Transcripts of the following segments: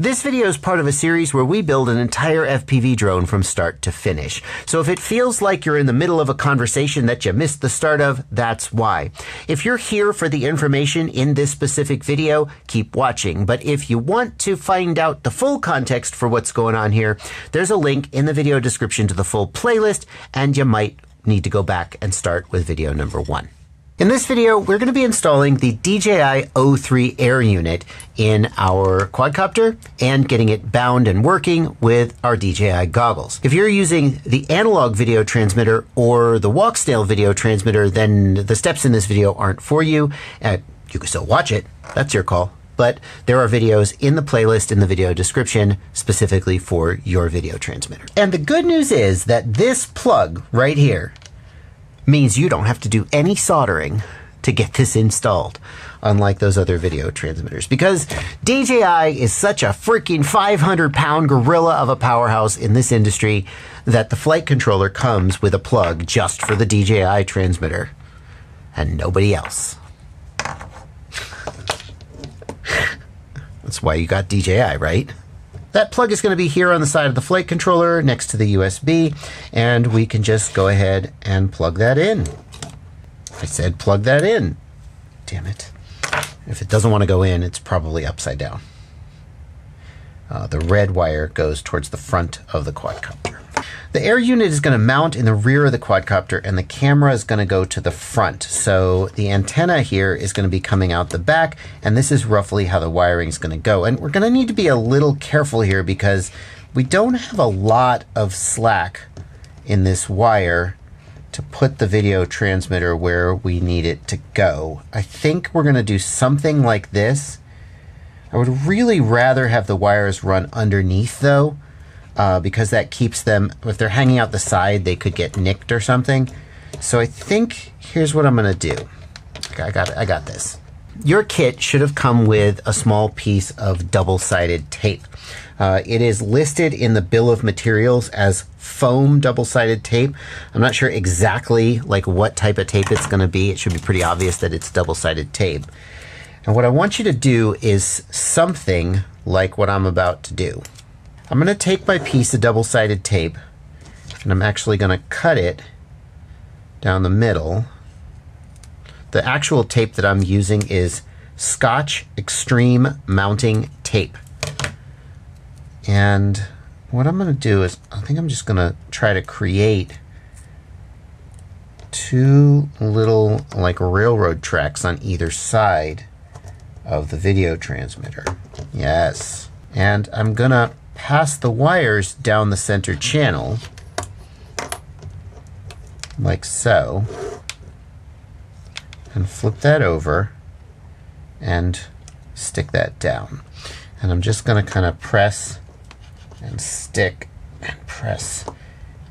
This video is part of a series where we build an entire FPV drone from start to finish. So if it feels like you're in the middle of a conversation that you missed the start of, that's why. If you're here for the information in this specific video, keep watching. But if you want to find out the full context for what's going on here, there's a link in the video description to the full playlist, and you might need to go back and start with video number one. In this video, we're going to be installing the DJI O3 Air unit in our quadcopter and getting it bound and working with our DJI goggles. If you're using the analog video transmitter or the Walksnail video transmitter, then the steps in this video aren't for you. Uh, you can still watch it. That's your call. But there are videos in the playlist in the video description specifically for your video transmitter. And the good news is that this plug right here means you don't have to do any soldering to get this installed, unlike those other video transmitters. Because DJI is such a freaking 500 pound gorilla of a powerhouse in this industry that the flight controller comes with a plug just for the DJI transmitter and nobody else. That's why you got DJI, right? That plug is going to be here on the side of the flight controller next to the USB, and we can just go ahead and plug that in. I said plug that in. Damn it. If it doesn't want to go in, it's probably upside down. Uh, the red wire goes towards the front of the quadcopter. The air unit is going to mount in the rear of the quadcopter and the camera is going to go to the front. So the antenna here is going to be coming out the back and this is roughly how the wiring is going to go. And we're going to need to be a little careful here because we don't have a lot of slack in this wire to put the video transmitter where we need it to go. I think we're going to do something like this. I would really rather have the wires run underneath though uh, because that keeps them, if they're hanging out the side, they could get nicked or something. So I think here's what I'm going to do. I got, it, I got this. Your kit should have come with a small piece of double-sided tape. Uh, it is listed in the bill of materials as foam double-sided tape. I'm not sure exactly like what type of tape it's going to be. It should be pretty obvious that it's double-sided tape. And what I want you to do is something like what I'm about to do. I'm going to take my piece of double-sided tape and I'm actually going to cut it down the middle. The actual tape that I'm using is Scotch Extreme Mounting Tape. And what I'm going to do is, I think I'm just going to try to create two little like railroad tracks on either side of the video transmitter. Yes. And I'm going to pass the wires down the center channel like so and flip that over and stick that down. And I'm just going to kind of press and stick and press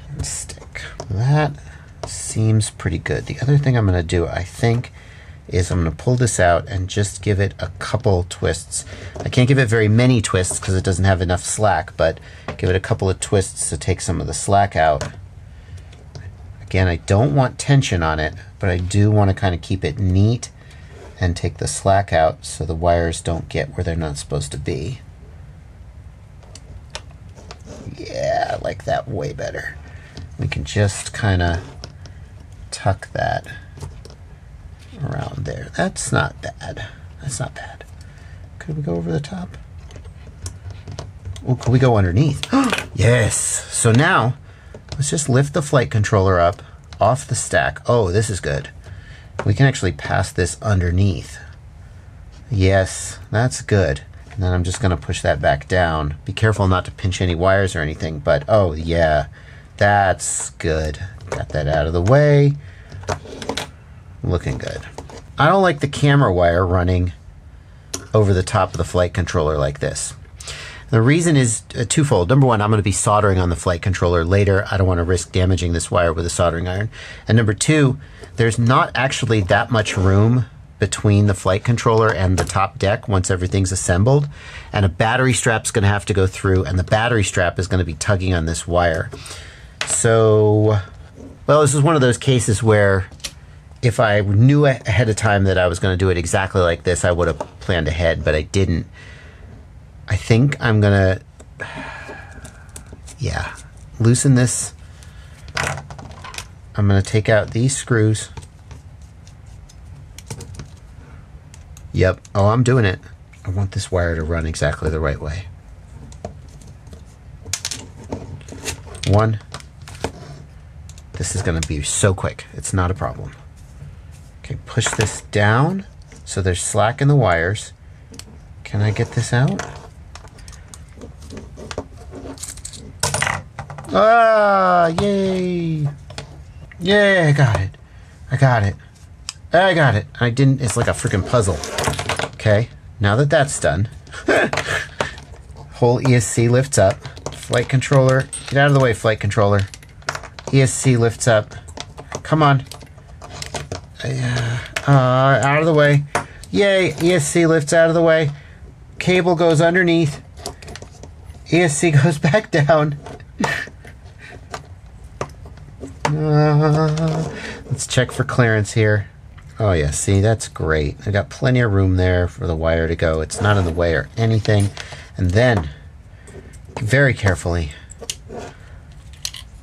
and stick. That seems pretty good. The other thing I'm going to do I think is I'm going to pull this out and just give it a couple twists. I can't give it very many twists because it doesn't have enough slack, but give it a couple of twists to take some of the slack out. Again, I don't want tension on it, but I do want to kind of keep it neat and take the slack out so the wires don't get where they're not supposed to be. Yeah, I like that way better. We can just kind of tuck that around there. That's not bad. That's not bad. Could we go over the top? Oh, could we go underneath? yes. So now, let's just lift the flight controller up off the stack. Oh, this is good. We can actually pass this underneath. Yes, that's good. And then I'm just going to push that back down. Be careful not to pinch any wires or anything, but oh yeah, that's good. Got that out of the way looking good. I don't like the camera wire running over the top of the flight controller like this. The reason is uh, twofold. Number one, I'm going to be soldering on the flight controller later. I don't want to risk damaging this wire with a soldering iron. And number two, there's not actually that much room between the flight controller and the top deck once everything's assembled. And a battery strap's going to have to go through, and the battery strap is going to be tugging on this wire. So, well, this is one of those cases where if I knew ahead of time that I was going to do it exactly like this, I would have planned ahead, but I didn't. I think I'm gonna, yeah, loosen this. I'm gonna take out these screws. Yep. Oh, I'm doing it. I want this wire to run exactly the right way. One. This is going to be so quick. It's not a problem. Okay, push this down so there's slack in the wires. Can I get this out? Ah, yay. Yay, I got it. I got it. I got it. I didn't, it's like a freaking puzzle. Okay, now that that's done, whole ESC lifts up. Flight controller, get out of the way, flight controller. ESC lifts up. Come on. Uh, out of the way. Yay, ESC lifts out of the way. Cable goes underneath. ESC goes back down. Uh, let's check for clearance here. Oh yeah, see, that's great. I got plenty of room there for the wire to go. It's not in the way or anything. And then, very carefully,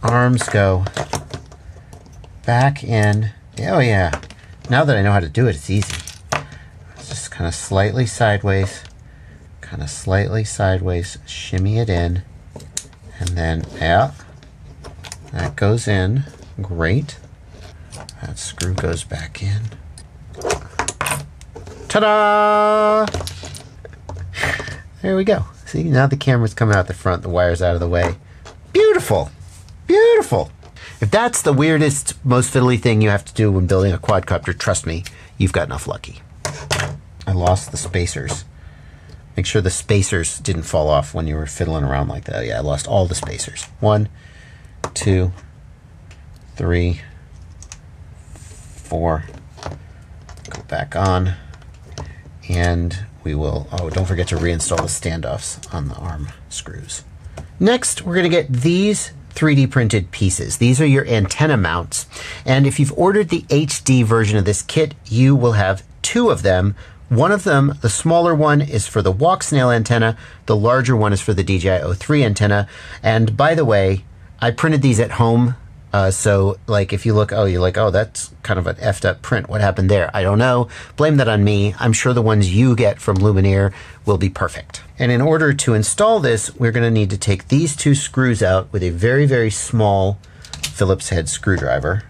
arms go back in. Oh yeah, now that I know how to do it, it's easy. It's just kind of slightly sideways, kind of slightly sideways, shimmy it in. And then, yeah, that goes in, great. That screw goes back in. Ta-da! There we go. See, now the camera's coming out the front, the wire's out of the way. Beautiful! Beautiful! If that's the weirdest, most fiddly thing you have to do when building a quadcopter, trust me, you've got enough lucky. I lost the spacers. Make sure the spacers didn't fall off when you were fiddling around like that. Yeah, I lost all the spacers. One, two, three, four. Go back on and we will, oh, don't forget to reinstall the standoffs on the arm screws. Next, we're going to get these 3D printed pieces. These are your antenna mounts. And if you've ordered the HD version of this kit, you will have two of them. One of them, the smaller one, is for the Walksnail antenna. The larger one is for the DJI O3 antenna. And by the way, I printed these at home uh, so, like, if you look, oh, you're like, oh, that's kind of an effed up print. What happened there? I don't know. Blame that on me. I'm sure the ones you get from Lumenier will be perfect. And in order to install this, we're going to need to take these two screws out with a very, very small Phillips head screwdriver.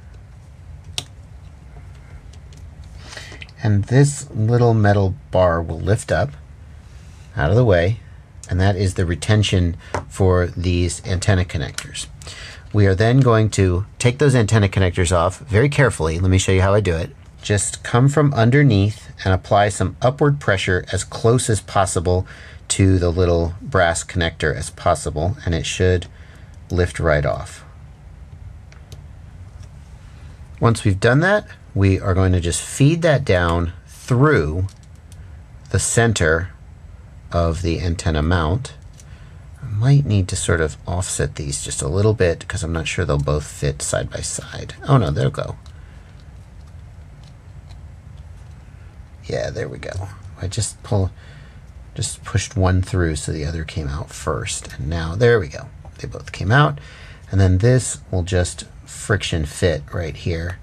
And this little metal bar will lift up out of the way, and that is the retention for these antenna connectors. We are then going to take those antenna connectors off very carefully. Let me show you how I do it. Just come from underneath and apply some upward pressure as close as possible to the little brass connector as possible, and it should lift right off. Once we've done that, we are going to just feed that down through the center of the antenna mount I might need to sort of offset these just a little bit because I'm not sure they'll both fit side by side. Oh no, they'll go. Yeah, there we go. I just pull, just pushed one through so the other came out first. And now, there we go. They both came out. And then this will just friction fit right here.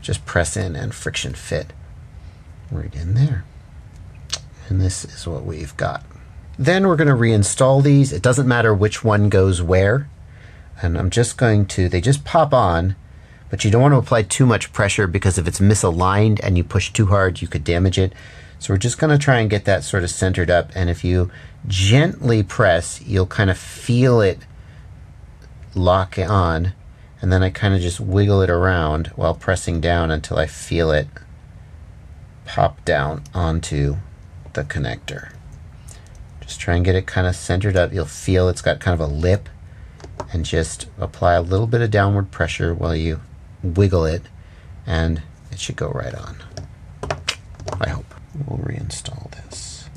Just press in and friction fit right in there. And this is what we've got. Then we're going to reinstall these. It doesn't matter which one goes where. And I'm just going to, they just pop on, but you don't want to apply too much pressure because if it's misaligned and you push too hard, you could damage it. So we're just going to try and get that sort of centered up. And if you gently press, you'll kind of feel it lock on. And then I kind of just wiggle it around while pressing down until I feel it pop down onto the connector. Just try and get it kind of centered up. You'll feel it's got kind of a lip and just apply a little bit of downward pressure while you wiggle it and it should go right on. I hope. We'll reinstall this.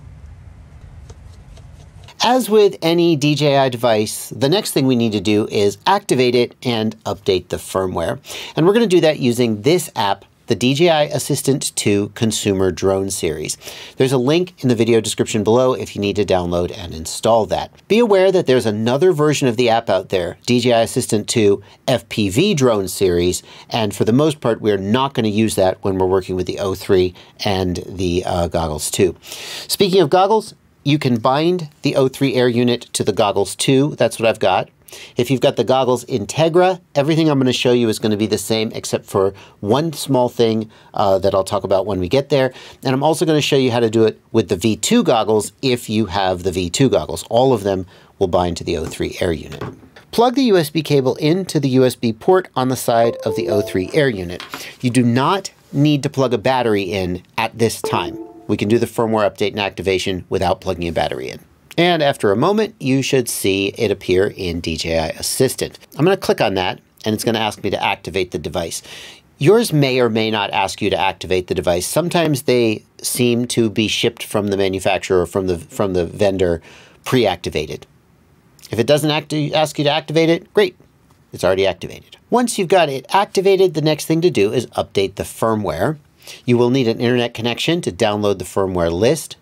As with any DJI device, the next thing we need to do is activate it and update the firmware. And we're going to do that using this app the DJI Assistant 2 Consumer Drone Series. There's a link in the video description below if you need to download and install that. Be aware that there's another version of the app out there, DJI Assistant 2 FPV Drone Series, and for the most part, we're not going to use that when we're working with the O3 and the uh, goggles 2. Speaking of goggles, you can bind the O3 Air unit to the goggles 2. That's what I've got. If you've got the goggles Integra, everything I'm going to show you is going to be the same except for one small thing uh, that I'll talk about when we get there. And I'm also going to show you how to do it with the V2 goggles if you have the V2 goggles. All of them will bind to the O3 Air unit. Plug the USB cable into the USB port on the side of the O3 Air unit. You do not need to plug a battery in at this time. We can do the firmware update and activation without plugging a battery in. And after a moment, you should see it appear in DJI Assistant. I'm going to click on that, and it's going to ask me to activate the device. Yours may or may not ask you to activate the device. Sometimes they seem to be shipped from the manufacturer or from the, from the vendor pre-activated. If it doesn't ask you to activate it, great, it's already activated. Once you've got it activated, the next thing to do is update the firmware. You will need an internet connection to download the firmware list.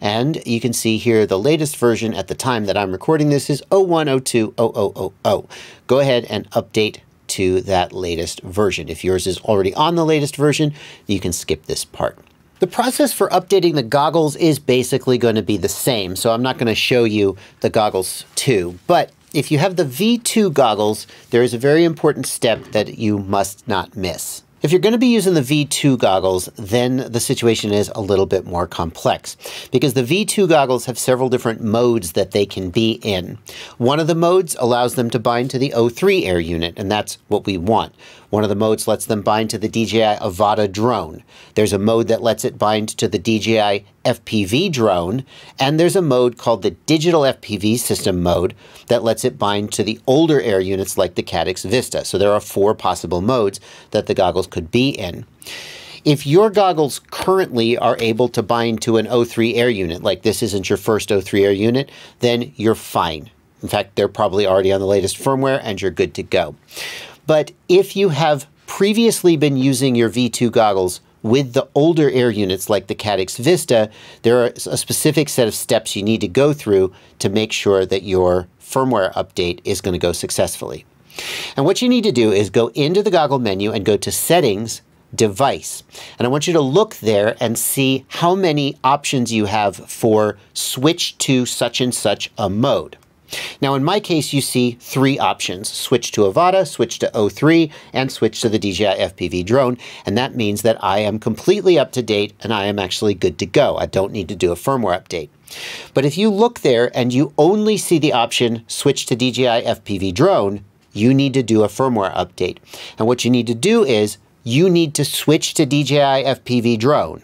And you can see here the latest version at the time that I'm recording this is 01020000. Go ahead and update to that latest version. If yours is already on the latest version, you can skip this part. The process for updating the goggles is basically going to be the same, so I'm not going to show you the goggles too. But if you have the V2 goggles, there is a very important step that you must not miss. If you're going to be using the V2 goggles, then the situation is a little bit more complex because the V2 goggles have several different modes that they can be in. One of the modes allows them to bind to the O3 air unit, and that's what we want. One of the modes lets them bind to the DJI Avata drone. There's a mode that lets it bind to the DJI FPV drone, and there's a mode called the Digital FPV System mode that lets it bind to the older air units like the Caddx Vista. So there are four possible modes that the goggles could be in. If your goggles currently are able to bind to an O3 air unit, like this isn't your first O3 air unit, then you're fine. In fact, they're probably already on the latest firmware and you're good to go. But if you have previously been using your V2 goggles with the older air units like the Caddx Vista, there are a specific set of steps you need to go through to make sure that your firmware update is going to go successfully. And what you need to do is go into the goggle menu and go to Settings, Device. And I want you to look there and see how many options you have for switch to such and such a mode. Now in my case, you see three options, switch to Avata, switch to O3, and switch to the DJI FPV drone. And that means that I am completely up to date and I am actually good to go. I don't need to do a firmware update. But if you look there and you only see the option switch to DJI FPV drone, you need to do a firmware update. And what you need to do is you need to switch to DJI FPV drone.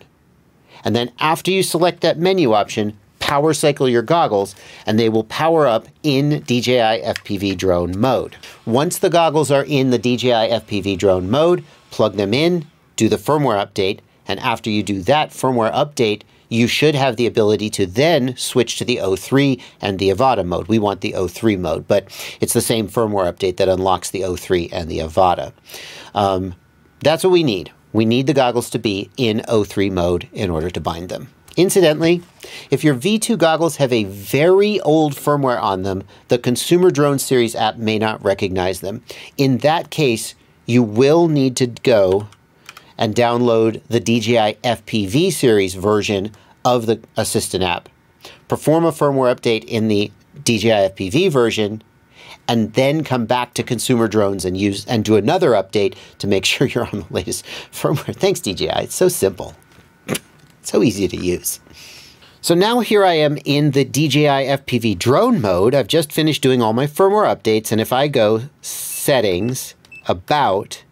And then after you select that menu option, power cycle your goggles and they will power up in DJI FPV drone mode. Once the goggles are in the DJI FPV drone mode, plug them in, do the firmware update, and after you do that firmware update, you should have the ability to then switch to the O3 and the Avata mode. We want the O3 mode, but it's the same firmware update that unlocks the O3 and the Avata. Um, that's what we need. We need the goggles to be in O3 mode in order to bind them. Incidentally, if your V2 goggles have a very old firmware on them, the Consumer Drone Series app may not recognize them. In that case, you will need to go and download the DJI FPV series version of the Assistant app. Perform a firmware update in the DJI FPV version, and then come back to consumer drones and use and do another update to make sure you're on the latest firmware. Thanks, DJI. It's so simple. So easy to use. So now here I am in the DJI FPV drone mode. I've just finished doing all my firmware updates. And if I go settings, about,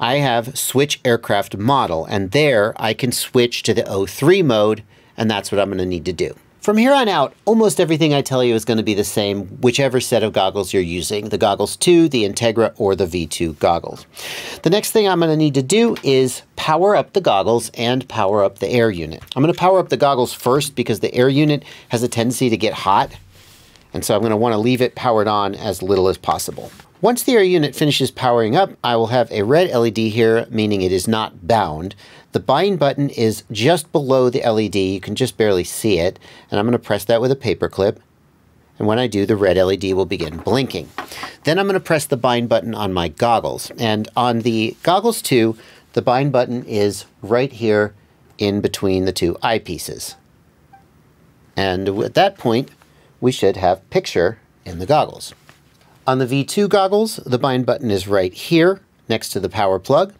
I have switch aircraft model. And there I can switch to the O3 mode. And that's what I'm going to need to do. From here on out, almost everything I tell you is going to be the same, whichever set of goggles you're using, the Goggles 2, the Integra, or the V2 goggles. The next thing I'm going to need to do is power up the goggles and power up the air unit. I'm going to power up the goggles first because the air unit has a tendency to get hot And so I'm going to want to leave it powered on as little as possible. Once the air unit finishes powering up, I will have a red LED here, meaning it is not bound. The bind button is just below the LED. You can just barely see it. And I'm going to press that with a paper clip. And when I do, the red LED will begin blinking. Then I'm going to press the bind button on my goggles. And on the goggles 2, the bind button is right here in between the two eyepieces. And at that point, we should have picture in the goggles. On the V2 goggles, the bind button is right here next to the power plug.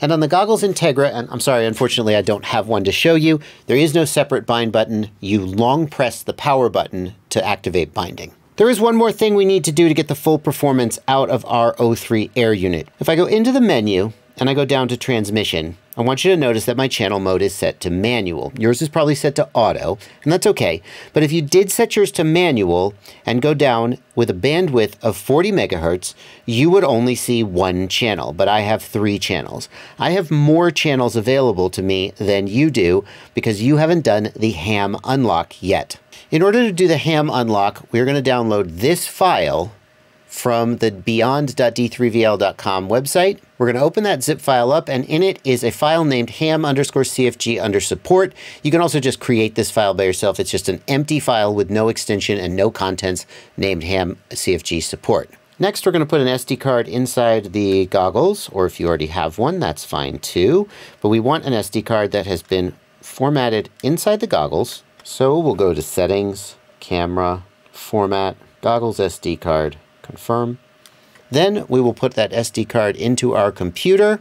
And on the goggles Integra, and I'm sorry, unfortunately I don't have one to show you, there is no separate bind button. You long press the power button to activate binding. There is one more thing we need to do to get the full performance out of our O3 air unit. If I go into the menu and I go down to transmission, I want you to notice that my channel mode is set to manual. Yours is probably set to auto, and that's okay. But if you did set yours to manual and go down with a bandwidth of 40 megahertz, you would only see one channel, but I have three channels. I have more channels available to me than you do because you haven't done the ham unlock yet. In order to do the ham unlock, we're going to download this file from the beyond.d3vl.com website. We're going to open that zip file up, and in it is a file named ham underscore cfg under support. You can also just create this file by yourself. It's just an empty file with no extension and no contents named ham cfg support. Next, we're going to put an SD card inside the goggles, or if you already have one, that's fine too. But we want an SD card that has been formatted inside the goggles. So we'll go to Settings, Camera, Format, Goggles SD card, confirm. Then we will put that SD card into our computer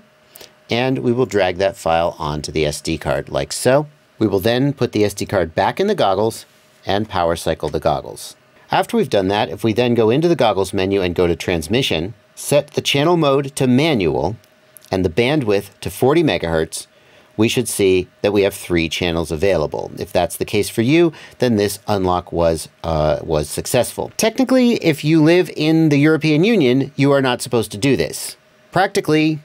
and we will drag that file onto the SD card like so. We will then put the SD card back in the goggles and power cycle the goggles. After we've done that, if we then go into the goggles menu and go to transmission, set the channel mode to manual and the bandwidth to 40 megahertz, we should see that we have three channels available. If that's the case for you, then this unlock was, uh, was successful. Technically, if you live in the European Union, you are not supposed to do this. Practically,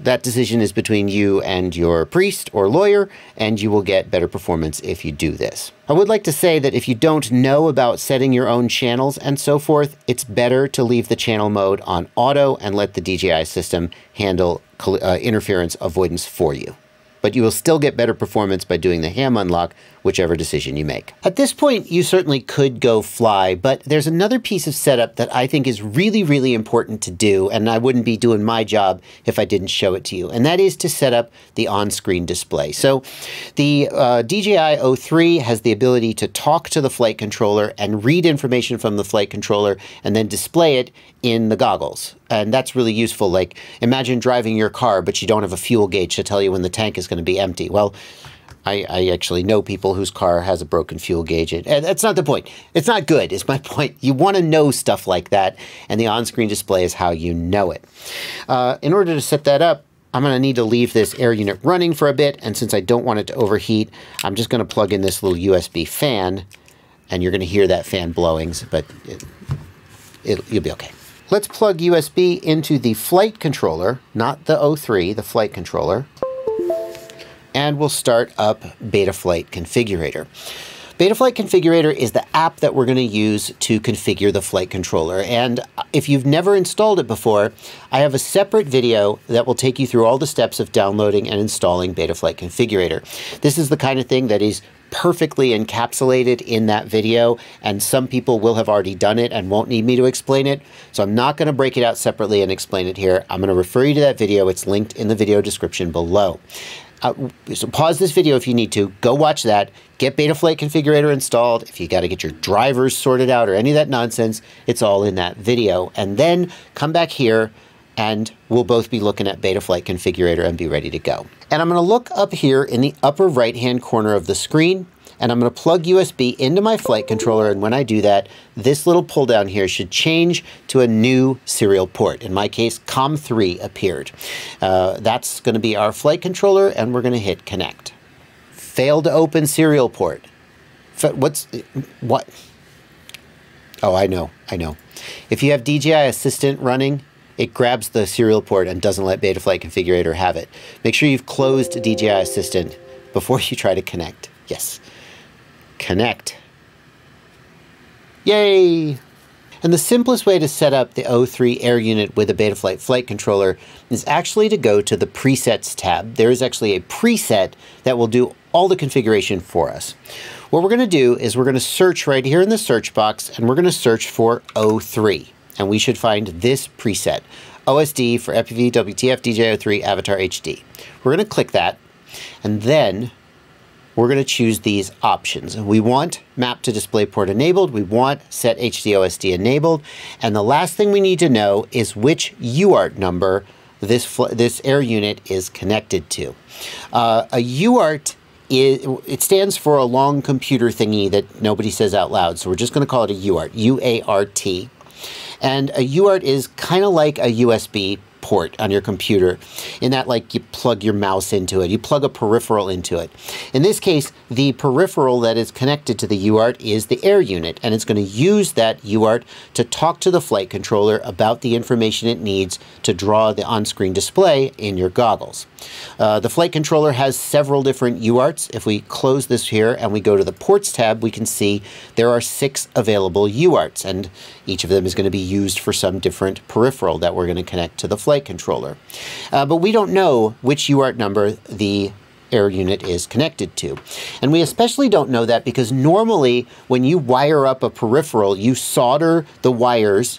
that decision is between you and your priest or lawyer, and you will get better performance if you do this. I would like to say that if you don't know about setting your own channels and so forth, it's better to leave the channel mode on auto and let the DJI system handle uh, interference avoidance for you but you will still get better performance by doing the ham unlock, whichever decision you make. At this point, you certainly could go fly, but there's another piece of setup that I think is really, really important to do, and I wouldn't be doing my job if I didn't show it to you, and that is to set up the on-screen display. So the uh, DJI O3 has the ability to talk to the flight controller and read information from the flight controller and then display it in the goggles. And that's really useful. Like imagine driving your car, but you don't have a fuel gauge to tell you when the tank is going to be empty. Well, I, I, actually know people whose car has a broken fuel gauge. And that's not the point. It's not good, is my point. You want to know stuff like that, and the on-screen display is how you know it. Uh, in order to set that up, I'm going to need to leave this air unit running for a bit, and since I don't want it to overheat, I'm just going to plug in this little USB fan, and you're going to hear that fan blowing, but it, it, you'll be okay. Let's plug USB into the flight controller, not the O3, the flight controller. And we'll start up Betaflight Configurator. Betaflight Configurator is the app that we're going to use to configure the flight controller. And if you've never installed it before, I have a separate video that will take you through all the steps of downloading and installing Betaflight Configurator. This is the kind of thing that is perfectly encapsulated in that video, and some people will have already done it and won't need me to explain it. So I'm not going to break it out separately and explain it here. I'm going to refer you to that video. It's linked in the video description below. Uh, so pause this video if you need to. Go watch that. Get Betaflight Configurator installed. If you got to get your drivers sorted out or any of that nonsense, it's all in that video. And then come back here and we'll both be looking at Betaflight Configurator and be ready to go. And I'm going to look up here in the upper right hand corner of the screen and I'm going to plug USB into my flight controller and when I do that this little pull down here should change to a new serial port. In my case COM3 appeared. Uh, that's going to be our flight controller and we're going to hit connect. Failed to open serial port. What's what? Oh, I know, I know. If you have DJI Assistant running, it grabs the serial port and doesn't let Betaflight Configurator have it. Make sure you've closed DJI Assistant before you try to connect. Yes. Connect. Yay! And the simplest way to set up the O3 air unit with a Betaflight flight controller is actually to go to the presets tab. There is actually a preset that will do all the configuration for us. What we're going to do is we're going to search right here in the search box and we're going to search for O3. And we should find this preset, OSD for FPV, WTF, DJI-O3, Avatar HD. We're going to click that and then we're going to choose these options. We want map to DisplayPort enabled. We want set HDOSD enabled. And the last thing we need to know is which UART number this, this air unit is connected to. Uh, a UART is, it stands for a long computer thingy that nobody says out loud. So we're just going to call it a UART, U-A-R-T. And a UART is kind of like a USB port on your computer in that like you plug your mouse into it, you plug a peripheral into it. In this case, the peripheral that is connected to the UART is the air unit and it's going to use that UART to talk to the flight controller about the information it needs to draw the on-screen display in your goggles. Uh, the flight controller has several different UARTs. If we close this here and we go to the ports tab, we can see there are six available UARTs and each of them is going to be used for some different peripheral that we're going to connect to the flight controller. Uh, but we don't know which UART number the air unit is connected to. And we especially don't know that because normally when you wire up a peripheral, you solder the wires.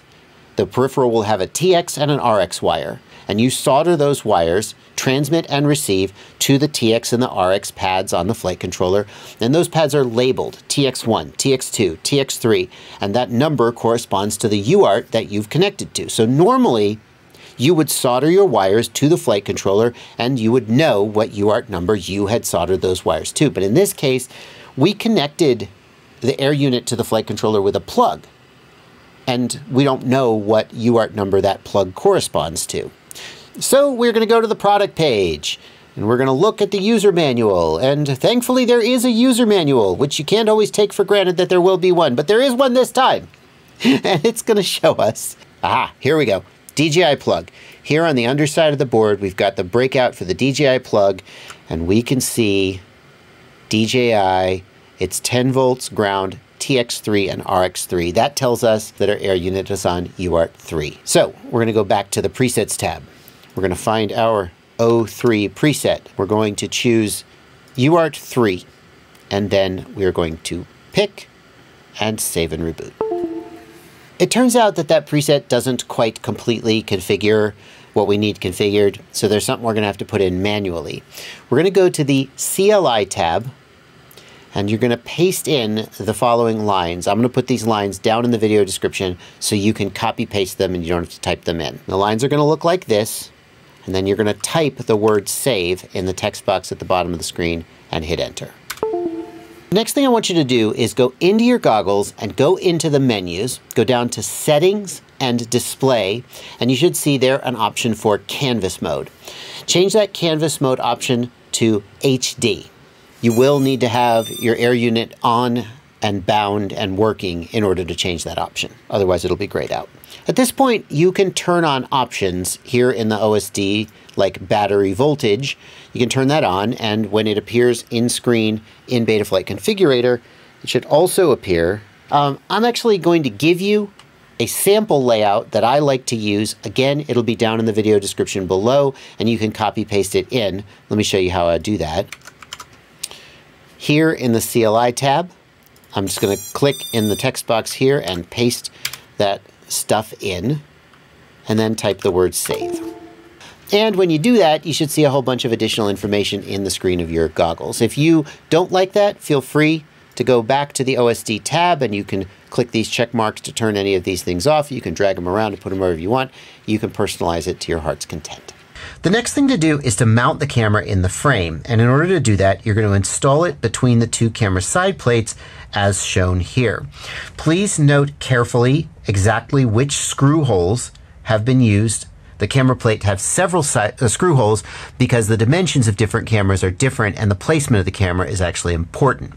The peripheral will have a TX and an RX wire and you solder those wires, transmit and receive to the TX and the RX pads on the flight controller. And those pads are labeled TX1, TX2, TX3, and that number corresponds to the UART that you've connected to. So normally, you would solder your wires to the flight controller and you would know what UART number you had soldered those wires to. But in this case, we connected the air unit to the flight controller with a plug. And we don't know what UART number that plug corresponds to. So we're going to go to the product page and we're going to look at the user manual. And thankfully there is a user manual, which you can't always take for granted that there will be one, but there is one this time. and it's going to show us. Ah, here we go. DJI plug. Here on the underside of the board, we've got the breakout for the DJI plug, and we can see DJI, it's 10 volts ground, TX3 and RX3. That tells us that our air unit is on UART 3. So we're going to go back to the presets tab. We're going to find our O3 preset. We're going to choose UART 3 and then we're going to pick and save and reboot. It turns out that that preset doesn't quite completely configure what we need configured, so there's something we're going to have to put in manually. We're going to go to the CLI tab, and you're going to paste in the following lines. I'm going to put these lines down in the video description so you can copy paste them and you don't have to type them in. The lines are going to look like this and then you're going to type the word save in the text box at the bottom of the screen and hit enter. The next thing I want you to do is go into your goggles and go into the menus, go down to settings and display, and you should see there an option for canvas mode. Change that canvas mode option to HD. You will need to have your air unit on and bound and working in order to change that option. Otherwise, it'll be grayed out. At this point, you can turn on options here in the OSD, like battery voltage. You can turn that on, and when it appears in screen in Betaflight Configurator, it should also appear. Um, I'm actually going to give you a sample layout that I like to use. Again, it'll be down in the video description below, and you can copy paste it in. Let me show you how I do that. Here in the CLI tab, I'm just going to click in the text box here and paste that stuff in, and then type the word save. And when you do that, you should see a whole bunch of additional information in the screen of your goggles. If you don't like that, feel free to go back to the OSD tab and you can click these check marks to turn any of these things off. You can drag them around and put them wherever you want. You can personalize it to your heart's content. The next thing to do is to mount the camera in the frame. And in order to do that, you're going to install it between the two camera side plates as shown here. Please note carefully exactly which screw holes have been used. The camera plate have several uh, screw holes because the dimensions of different cameras are different and the placement of the camera is actually important.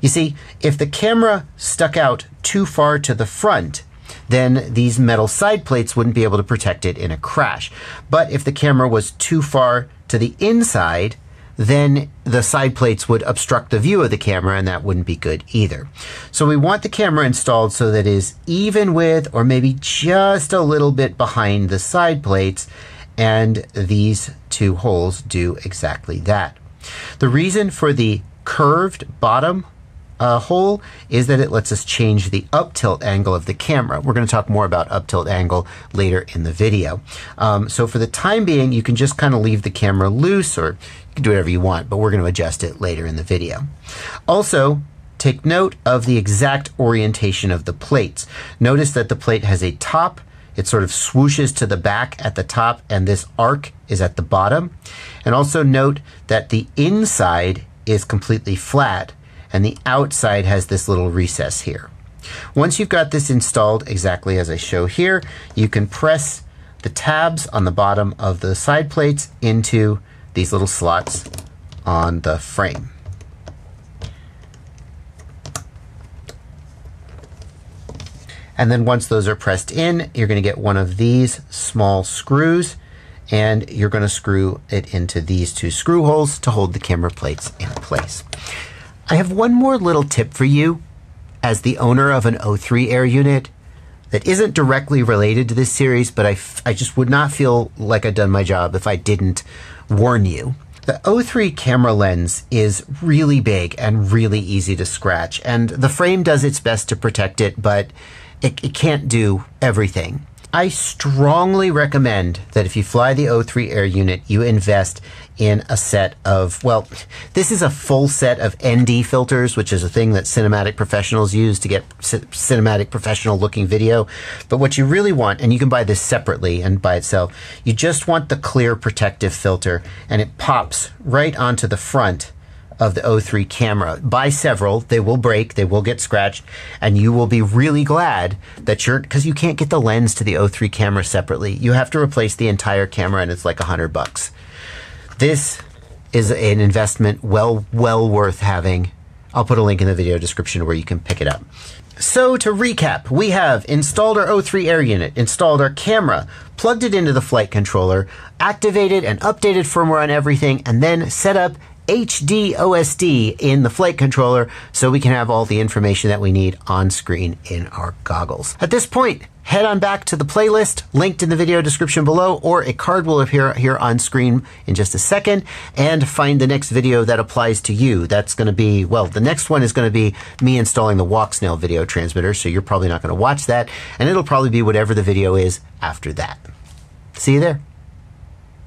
You see, if the camera stuck out too far to the front, then these metal side plates wouldn't be able to protect it in a crash. But if the camera was too far to the inside, then the side plates would obstruct the view of the camera and that wouldn't be good either. So we want the camera installed so that it is even with or maybe just a little bit behind the side plates and these two holes do exactly that. The reason for the curved bottom uh, hole is that it lets us change the up tilt angle of the camera. We're going to talk more about up tilt angle later in the video. Um, so for the time being, you can just kind of leave the camera loose or you can do whatever you want, but we're going to adjust it later in the video. Also, take note of the exact orientation of the plates. Notice that the plate has a top it sort of swooshes to the back at the top, and this arc is at the bottom. And also note that the inside is completely flat, and the outside has this little recess here. Once you've got this installed exactly as I show here, you can press the tabs on the bottom of the side plates into these little slots on the frame. And then once those are pressed in, you're going to get one of these small screws and you're going to screw it into these two screw holes to hold the camera plates in place. I have one more little tip for you as the owner of an O3 Air unit that isn't directly related to this series, but I, I just would not feel like I'd done my job if I didn't warn you. The O3 camera lens is really big and really easy to scratch, and the frame does its best to protect it, but it, it can't do everything. I strongly recommend that if you fly the O3 Air unit, you invest in a set of, well, this is a full set of ND filters, which is a thing that cinematic professionals use to get c- cinematic professional looking video. But what you really want, and you can buy this separately and by itself, you just want the clear protective filter and it pops right onto the front of the O3 camera. Buy several, they will break, they will get scratched, and you will be really glad that you're, because you can't get the lens to the O3 camera separately. You have to replace the entire camera and it's like a hundred bucks. This is an investment well, well worth having. I'll put a link in the video description where you can pick it up. So to recap, we have installed our O3 Air unit, installed our camera, plugged it into the flight controller, activated and updated firmware on everything, and then set up HD OSD in the flight controller so we can have all the information that we need on screen in our goggles. At this point, head on back to the playlist linked in the video description below, or a card will appear here on screen in just a second, and find the next video that applies to you. That's going to be, well, the next one is going to be me installing the Walksnail video transmitter, so you're probably not going to watch that, and it'll probably be whatever the video is after that. See you there.